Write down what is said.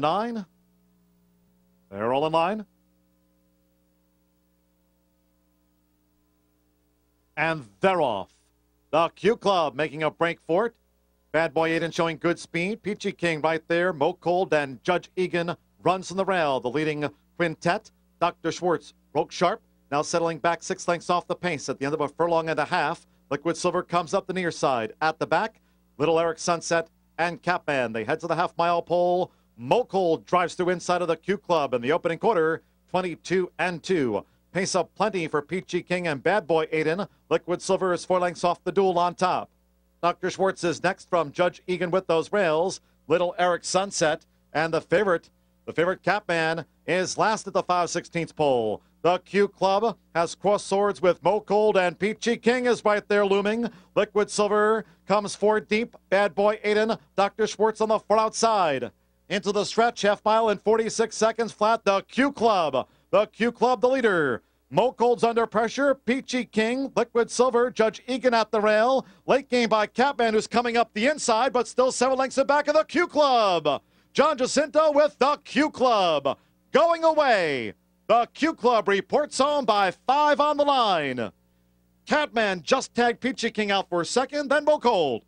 nine. They're all in line. And they're off. The Q Club making a break for it. Bad Boy Aidan showing good speed. Peachie King right there. Mo Cold and Judge Egan runs from the rail. The leading quintet. Dr. Schwartz broke sharp. Now settling back six lengths off the pace at the end of a furlong and a half. Liquid Silver comes up the near side. At the back, Little Eric Sunset and Cat Man. They head to the half mile pole. Mo Cold drives through inside of the Q Club in the opening quarter, 22 and 2. Pace up plenty for Peachie King and Bad Boy Aidan. Liquid Silver is four lengths off the duel on top. Dr. Schwartz is next from Judge Egan with those rails. Little Eric Sunset and the favorite, the favorite Cat Man, is last at the 5 16th pole. The Q Club has crossed swords with Mo Cold and Peachie King is right there looming. Liquid Silver comes four deep. Bad Boy Aidan, Dr. Schwartz on the far outside into the stretch, half mile in 46 seconds flat. The Q Club, the Q Club, the leader. Mo Cold's under pressure. Peachie King, Liquid Silver, Judge Egan at the rail. Late game by Catman, who's coming up the inside, but still seven lengths in back of the Q Club. John Jacinto with the Q Club. Going away. The Q Club reports home by five on the line. Catman just tagged Peachie King out for a second, then Mo Cold.